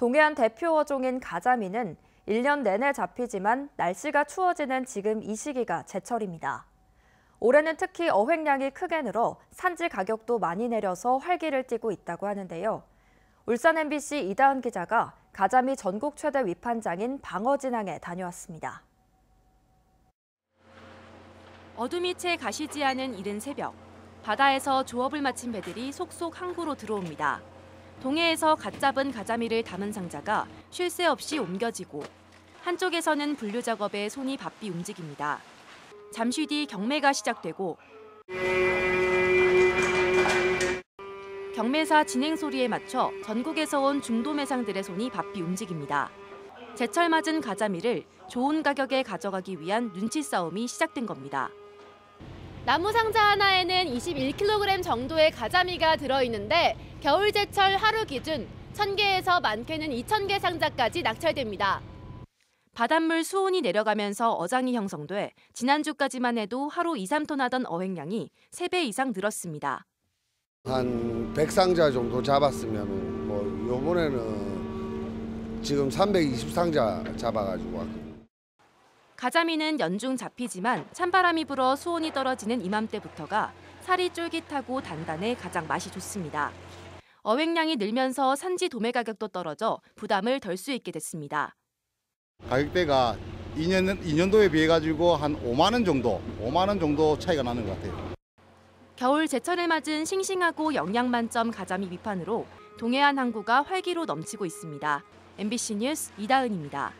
동해안 대표 어종인 가자미는 1년 내내 잡히지만 날씨가 추워지는 지금 이 시기가 제철입니다. 올해는 특히 어획량이 크게 늘어 산지 가격도 많이 내려서 활기를 띠고 있다고 하는데요. 울산 MBC 이다은 기자가 가자미 전국 최대 위판장인 방어진항에 다녀왔습니다. 어둠이 채 가시지 않은 이른 새벽. 바다에서 조업을 마친 배들이 속속 항구로 들어옵니다. 동해에서 갓 잡은 가자미를 담은 상자가 쉴 새 없이 옮겨지고 한쪽에서는 분류 작업에 손이 바삐 움직입니다. 잠시 뒤 경매가 시작되고 경매사 진행 소리에 맞춰 전국에서 온 중도 매상들의 손이 바삐 움직입니다. 제철 맞은 가자미를 좋은 가격에 가져가기 위한 눈치 싸움이 시작된 겁니다. 나무 상자 하나에는 21kg 정도의 가자미가 들어있는데 겨울 제철 하루 기준 1000개에서 많게는 2000개 상자까지 낙찰됩니다. 바닷물 수온이 내려가면서 어장이 형성돼 지난주까지만 해도 하루 2, 3톤 하던 어획량이 3배 이상 늘었습니다. 한 100상자 정도 잡았으면 뭐 요번에는 지금 320상자 잡아가지고 왔거든요. 가자미는 연중 잡히지만 찬바람이 불어 수온이 떨어지는 이맘때부터가 살이 쫄깃하고 단단해 가장 맛이 좋습니다. 어획량이 늘면서 산지 도매 가격도 떨어져 부담을 덜 수 있게 됐습니다. 가격대가 2년, 2년도에 비해 가지고 한 5만 원 정도, 5만 원 정도 차이가 나는 것 같아요. 겨울 제철을 맞은 싱싱하고 영양 만점 가자미 밑판으로 동해안 항구가 활기로 넘치고 있습니다. MBC 뉴스 이다은입니다.